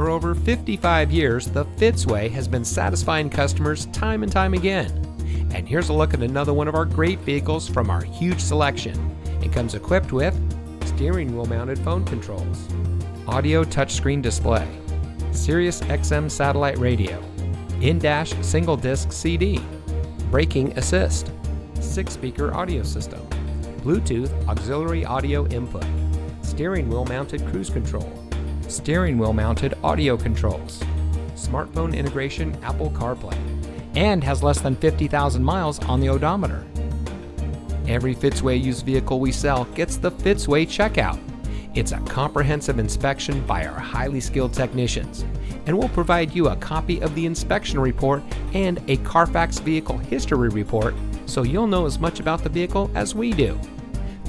For over 55 years, the Fitzway has been satisfying customers time and time again. And here's a look at another one of our great vehicles from our huge selection. It comes equipped with steering wheel mounted phone controls, audio touchscreen display, Sirius XM satellite radio, in-dash single disc CD, braking assist, six speaker audio system, Bluetooth auxiliary audio input, steering wheel mounted cruise control, steering wheel mounted audio controls, smartphone integration Apple CarPlay, and has less than 50,000 miles on the odometer. Every Fitzway used vehicle we sell gets the Fitzway checkout. It's a comprehensive inspection by our highly skilled technicians, and we'll provide you a copy of the inspection report and a Carfax vehicle history report so you'll know as much about the vehicle as we do.